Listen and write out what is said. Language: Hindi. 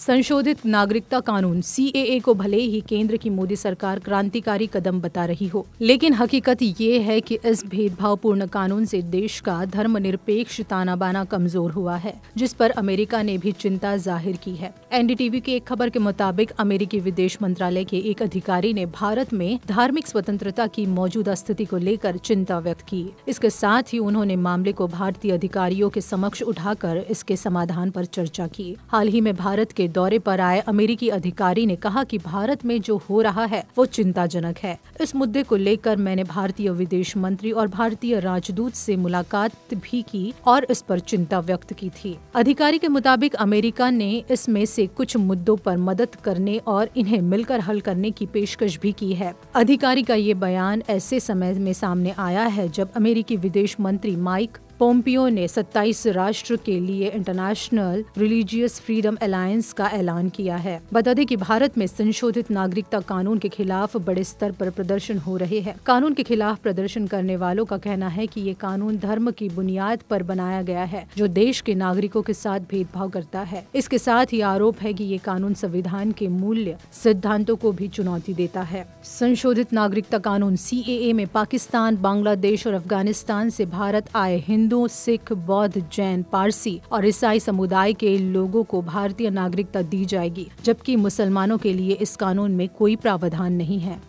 संशोधित नागरिकता कानून सीएए को भले ही केंद्र की मोदी सरकार क्रांतिकारी कदम बता रही हो, लेकिन हकीकत ये है कि इस भेदभावपूर्ण कानून से देश का धर्मनिरपेक्ष ताना बाना कमज़ोर हुआ है, जिस पर अमेरिका ने भी चिंता ज़ाहिर की है। एनडीटीवी की एक खबर के मुताबिक अमेरिकी विदेश मंत्रालय के एक अधिकारी ने भारत में धार्मिक स्वतंत्रता की मौजूदा स्थिति को लेकर चिंता व्यक्त की। इसके साथ ही उन्होंने मामले को भारतीय अधिकारियों के समक्ष उठाकर इसके समाधान पर चर्चा की। हाल ही में भारत के दौरे पर आए अमेरिकी अधिकारी ने कहा कि भारत में जो हो रहा है, वो चिंताजनक है। इस मुद्दे को लेकर मैंने भारतीय विदेश मंत्री और भारतीय राजदूत से मुलाकात भी की और इस पर चिंता व्यक्त की थी। अधिकारी के मुताबिक अमेरिका ने इसमें से कुछ मुद्दों पर मदद करने और इन्हें मिलकर हल करने की पेशकश भी की है। अधिकारी का ये बयान ऐसे समय में सामने आया है जब अमेरिकी विदेश मंत्री माइक पोम्पियो ने 27 राष्ट्र के लिए इंटरनेशनल रिलीजियस फ्रीडम अलायंस का ऐलान किया है। बता दें कि भारत में संशोधित नागरिकता कानून के खिलाफ बड़े स्तर पर प्रदर्शन हो रहे हैं। कानून के खिलाफ प्रदर्शन करने वालों का कहना है कि ये कानून धर्म की बुनियाद पर बनाया गया है, जो देश के नागरिकों के साथ भेदभाव करता है। इसके साथ ही आरोप है कि ये कानून संविधान के मूल्य सिद्धांतों को भी चुनौती देता है। संशोधित नागरिकता कानून सीएए में पाकिस्तान, बांग्लादेश और अफ़गानिस्तान से भारत आए हिंदू हिंदू, सिख, बौद्ध, जैन, पारसी और ईसाई समुदाय के लोगों को भारतीय नागरिकता दी जाएगी, जबकि मुसलमानों के लिए इस कानून में कोई प्रावधान नहीं है।